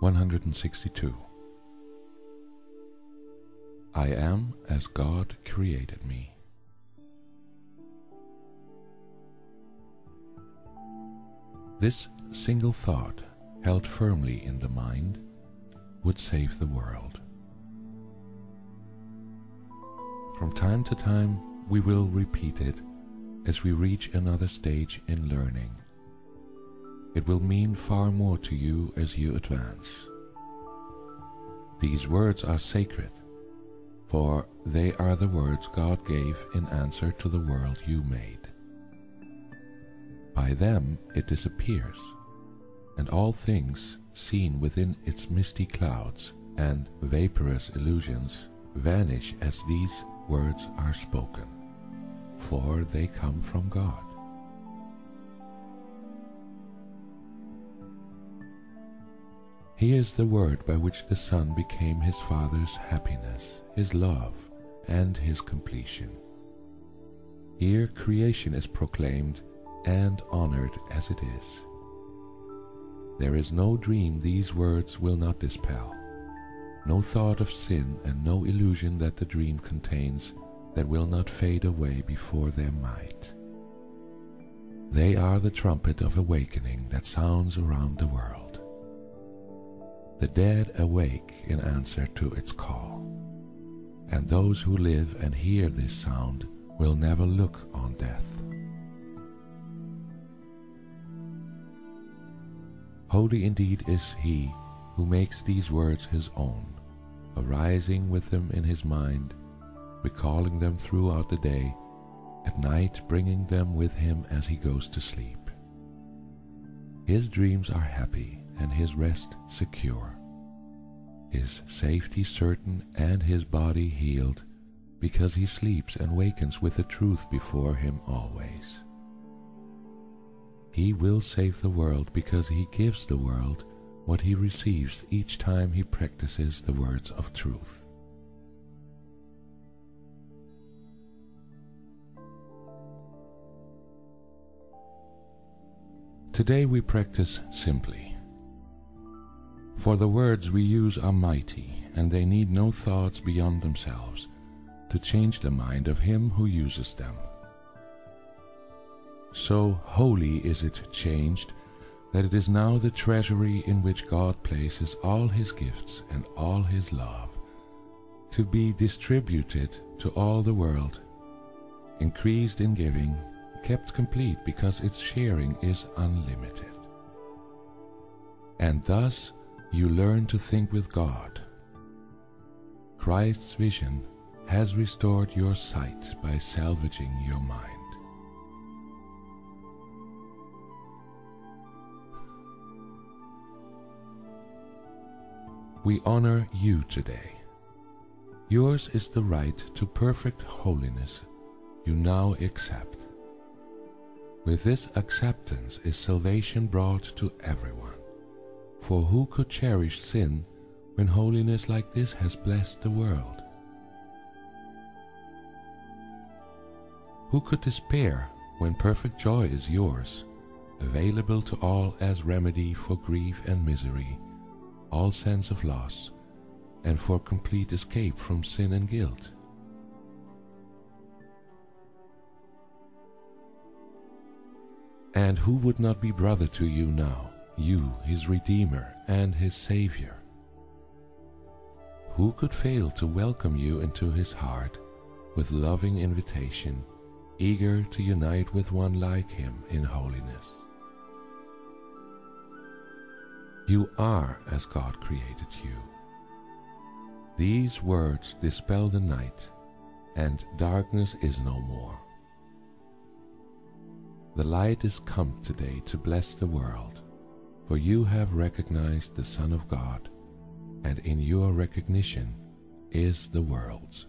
One hundred and sixty-two. I am as God created me. This single thought, held firmly in the mind, would save the world. From time to time, we will repeat it as we reach another stage in learning. It will mean far more to you as you advance. These words are sacred, for they are the words God gave in answer to the world you made. By them it disappears, and all things seen within its misty clouds and vaporous illusions vanish as these words are spoken, for they come from God. He is the word by which the Son became his Father's happiness, his love, and his completion. Here creation is proclaimed and honored as it is. There is no dream these words will not dispel, no thought of sin and no illusion that the dream contains that will not fade away before their might. They are the trumpet of awakening that sounds around the world. The dead awake in answer to its call, and those who live and hear this sound will never look on Holy indeed is he who makes these words his own, arising with them in his mind, recalling them throughout the day, at night bringing them with him as he goes to sleep. His dreams are happy and his rest secure, his safety certain and his body healed, because he sleeps and wakens with the truth before him always. He will save the world because he gives the world what he receives each time he practices the words of truth. Today we practice simply. For the words we use are mighty, and they need no thoughts beyond themselves to change the mind of him who uses them. So holy is it changed that it is now the treasury in which God places all his gifts and all his love, to be distributed to all the world, increased in giving, kept complete because its sharing is unlimited. And thus you learn to think with God. Christ's vision has restored your sight by salvaging your mind. We honor you today. Yours is the right to perfect holiness you now accept. With this acceptance is salvation brought to everyone. For who could cherish sin when holiness like this has blessed the world? Who could despair when perfect joy is yours, available to all as remedy for grief and misery? All sense of loss, and for complete escape from sin and guilt. And who would not be brother to you now, you, his Redeemer and his Savior? Who could fail to welcome you into his heart with loving invitation, eager to unite with one like him in holiness? You are as God created you. These words dispel the night, and darkness is no more. The light is come today to bless the world, for you have recognized the Son of God, and in your recognition is the world's.